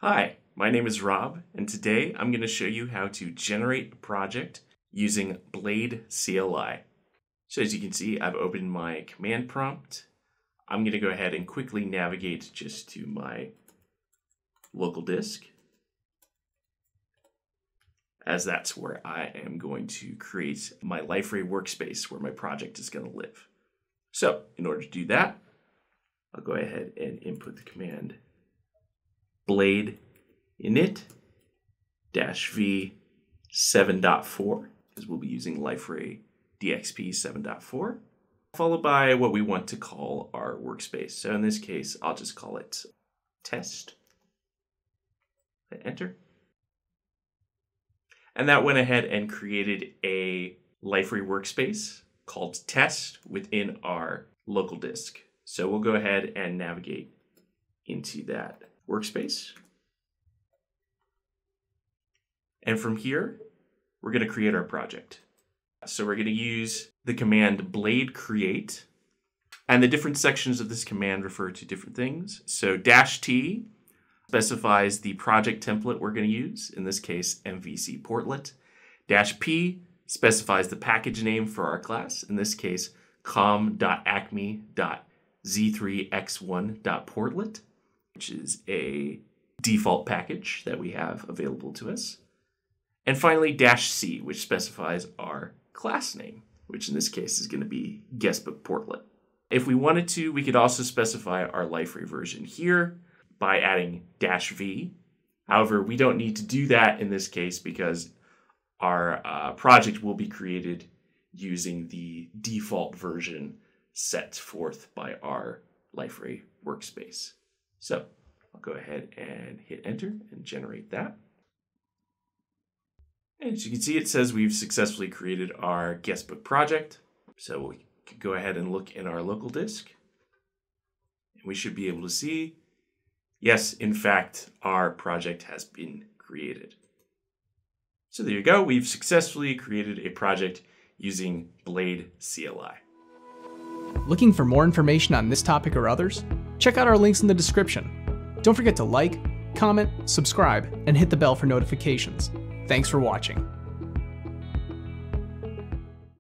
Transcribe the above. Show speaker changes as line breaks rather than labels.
Hi, my name is Rob, and today I'm going to show you how to generate a project using Blade CLI. So as you can see, I've opened my command prompt. I'm going to go ahead and quickly navigate just to my local disk, as that's where I am going to create my Liferay workspace where my project is going to live. So in order to do that, I'll go ahead and input the command blade init dash v 7.4 because we'll be using Liferay DXP 7.4 followed by what we want to call our workspace. So in this case, I'll just call it test. Hit enter. And that went ahead and created a Liferay workspace called test within our local disk. So we'll go ahead and navigate into that workspace. And from here, we're going to create our project. So we're going to use the command blade create. And the different sections of this command refer to different things. So dash T specifies the project template we're going to use, in this case, MVC portlet. Dash P specifies the package name for our class, in this case, com.acme.z3x1.portlet which is a default package that we have available to us. And finally, dash C, which specifies our class name, which in this case is going to be guestbook portlet. If we wanted to, we could also specify our Liferay version here by adding dash V. However, we don't need to do that in this case because our uh, project will be created using the default version set forth by our Liferay workspace. So I'll go ahead and hit enter and generate that. And as you can see, it says we've successfully created our guestbook project. So we can go ahead and look in our local disk. And we should be able to see, yes, in fact, our project has been created. So there you go. We've successfully created a project using Blade CLI.
Looking for more information on this topic or others? Check out our links in the description. Don't forget to like, comment, subscribe, and hit the bell for notifications. Thanks for watching.